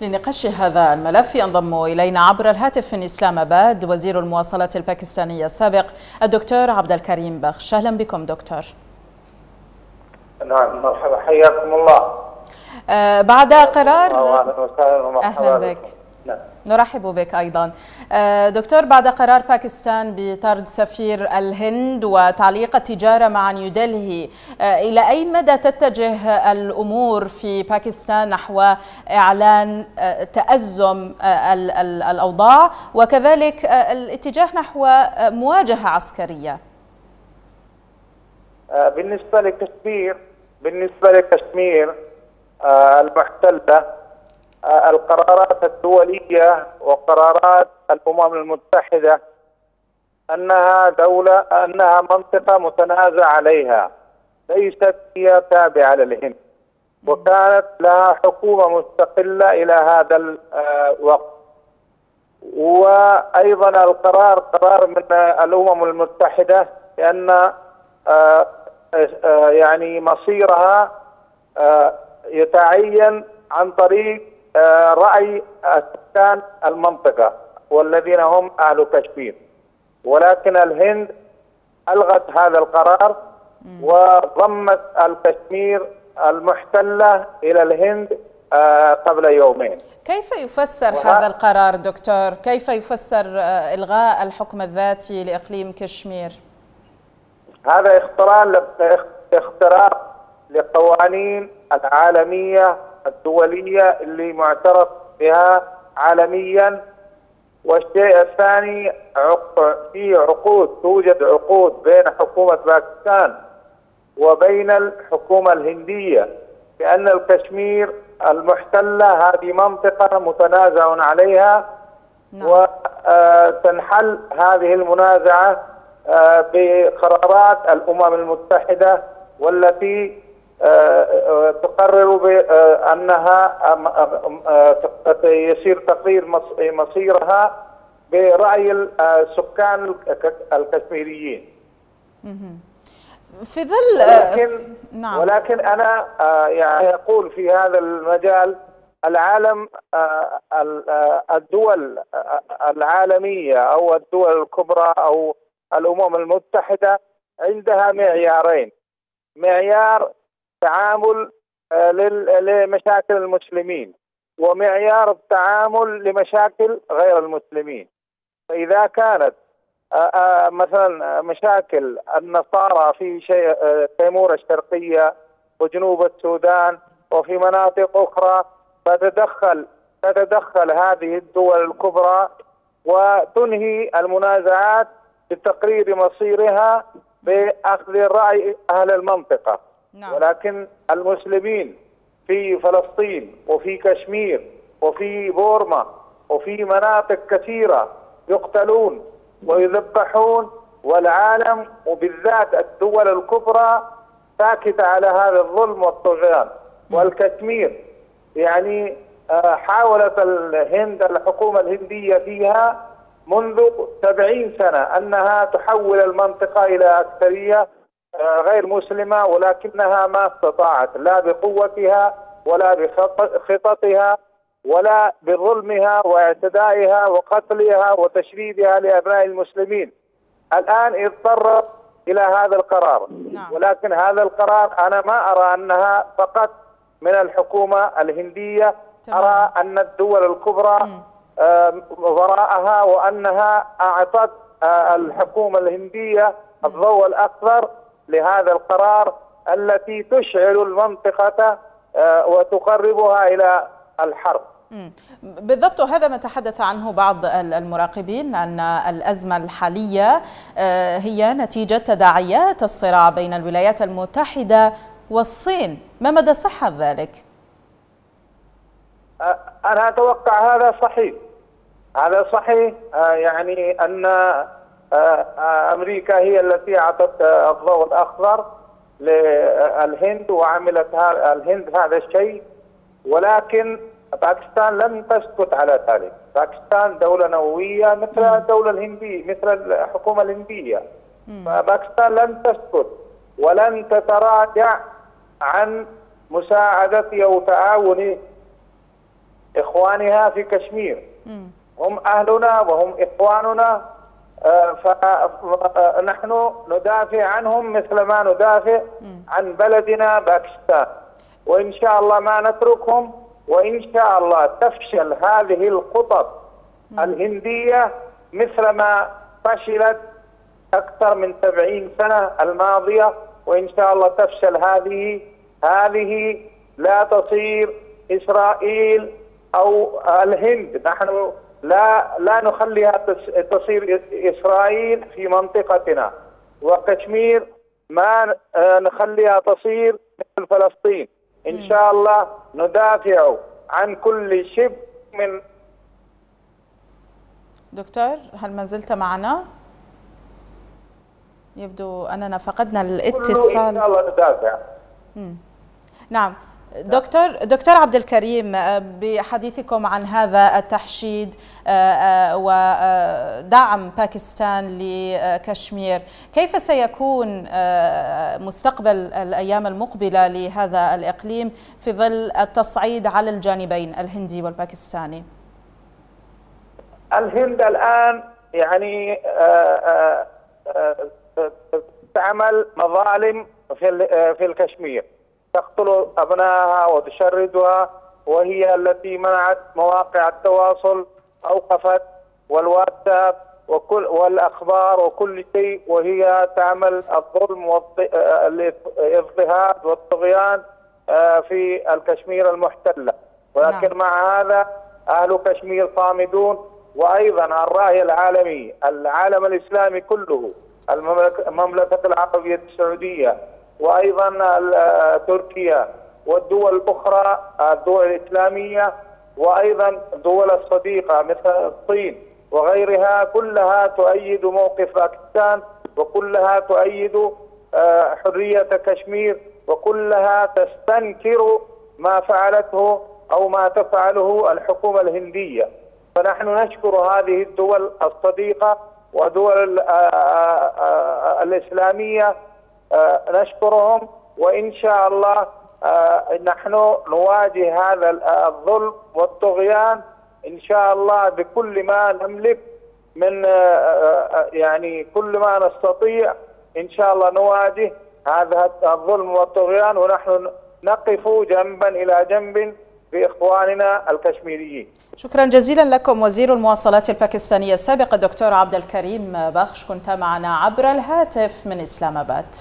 لنقاش هذا الملف. ينضم إلينا عبر الهاتف من إسلام آباد وزير المواصلات الباكستانية السابق الدكتور عبد الكريم بخش. أهلا بكم دكتور. نعم مرحبا حياكم الله. آه بعد قرار أهلا وسهلا ومرحبا أهلا بك. نعم. نرحب بك أيضا. دكتور بعد قرار باكستان بطرد سفير الهند وتعليق التجارة مع نيودلهي إلى أي مدى تتجه الأمور في باكستان نحو إعلان تأزم الأوضاع؟ وكذلك الاتجاه نحو مواجهة عسكرية. بالنسبة لكشمير بالنسبة لكشمير المحتلة القرارات الدولية وقرارات الأمم المتحدة أنها دولة أنها منطقة متنازع عليها ليست هي تابعة للهند. وكانت لها حكومة مستقلة إلى هذا الوقت وأيضا القرار قرار من الأمم المتحدة بأن يعني مصيرها يتعين عن طريق رأي سكان المنطقة والذين هم أهل كشمير ولكن الهند ألغت هذا القرار وضمت الكشمير المحتلة إلى الهند قبل يومين كيف يفسر هذا القرار دكتور؟ كيف يفسر إلغاء الحكم الذاتي لإقليم كشمير؟ هذا اختراق اختراق لقوانين العالمية الدولية اللي معترف بها عالميا والشيء الثاني في عقود توجد عقود بين حكومة باكستان وبين الحكومة الهندية بأن الكشمير المحتلة هذه منطقة متنازع عليها نعم. وتنحل هذه المنازعة بقرارات الأمم المتحدة والتي تقرر بأنها يسير تقرير مصيرها برأي السكان الكشميريين في ظل ولكن, نعم. ولكن أنا يعني أقول في هذا المجال العالم الدول العالمية أو الدول الكبرى أو الأمم المتحدة عندها معيارين معيار تعامل لمشاكل المسلمين ومعيار التعامل لمشاكل غير المسلمين. فإذا كانت مثلا مشاكل النصارى في تيمور الشرقية وجنوب السودان وفي مناطق أخرى فتدخل تتدخل هذه الدول الكبرى وتنهي المنازعات بتقرير مصيرها بأخذ رأي أهل المنطقة. نعم. ولكن المسلمين في فلسطين وفي كشمير وفي بورما وفي مناطق كثيرة يقتلون ويذبحون والعالم وبالذات الدول الكبرى ساكتة على هذا الظلم والطغيان والكشمير يعني حاولت الهند الحكومة الهندية فيها منذ سبعين سنة أنها تحول المنطقة إلى أكثرية غير مسلمة ولكنها ما استطاعت لا بقوتها ولا بخططها ولا بظلمها واعتدائها وقتلها وتشريدها لأبناء المسلمين الآن اضطرت إلى هذا القرار نعم. ولكن هذا القرار أنا ما أرى أنها فقط من الحكومة الهندية. أرى أن الدول الكبرى وراءها وأنها أعطت الحكومة الهندية الضوء الأكبر لهذا القرار التي تشعل المنطقة وتقربها إلى الحرب. بالضبط وهذا ما تحدث عنه بعض المراقبين أن الأزمة الحالية هي نتيجة تداعيات الصراع بين الولايات المتحدة والصين. ما مدى صحة ذلك؟ أنا أتوقع هذا صحيح. هذا صحيح يعني أن أمريكا هي التي أعطت الضوء الأخضر للهند وعملت الهند هذا الشيء. ولكن باكستان لم تسكت على ذلك. باكستان دولة نووية مثل الدولة الهندية مثل الحكومة الهندية. فباكستان لن تسكت ولن تتراجع عن مساعدة أو تعاون إخوانها في كشمير. هم أهلنا وهم إخواننا. فنحن ندافع عنهم مثل ما ندافع عن بلدنا باكستان. وإن شاء الله ما نتركهم وإن شاء الله تفشل هذه الخطط الهندية مثل ما فشلت أكثر من سبعين سنة الماضية. وإن شاء الله تفشل هذه هذه لا تصير إسرائيل أو الهند. نحن لا لا نخليها تصير إسرائيل في منطقتنا. وكشمير ما نخليها تصير مثل فلسطين. إن شاء الله ندافع عن كل شبر من دكتور هل ما زلت معنا؟ يبدو أننا فقدنا الاتصال إن شاء الله ندافع. نعم. دكتور دكتور عبد الكريم بحديثكم عن هذا التحشيد ودعم باكستان لكشمير كيف سيكون مستقبل الأيام المقبلة لهذا الإقليم في ظل التصعيد على الجانبين الهندي والباكستاني؟ الهند الآن يعني تعمل مظالم في في الكشمير. تقتل ابنائها وتشردها وهي التي منعت مواقع التواصل أوقفت والواتساب وكل والأخبار وكل شيء وهي تعمل الظلم والاضطهاد والطغيان في الكشمير المحتلة ولكن نعم. مع هذا أهل كشمير صامدون وأيضا الرأي العالمي العالم الإسلامي كله المملكة العربية السعودية وأيضا تركيا والدول الأخرى الدول الإسلامية وأيضا الدول الصديقة مثل الصين وغيرها كلها تؤيد موقف باكستان وكلها تؤيد حرية كشمير وكلها تستنكر ما فعلته أو ما تفعله الحكومة الهندية. فنحن نشكر هذه الدول الصديقة ودول الإسلامية نشكرهم وإن شاء الله نحن نواجه هذا الظلم والطغيان إن شاء الله بكل ما نملك من يعني كل ما نستطيع إن شاء الله نواجه هذا الظلم والطغيان ونحن نقف جنبا إلى جنب بإخواننا الكشميريين. شكرا جزيلا لكم وزير المواصلات الباكستانية السابق الدكتور عبد الكريم بخش كنت معنا عبر الهاتف من إسلام آباد.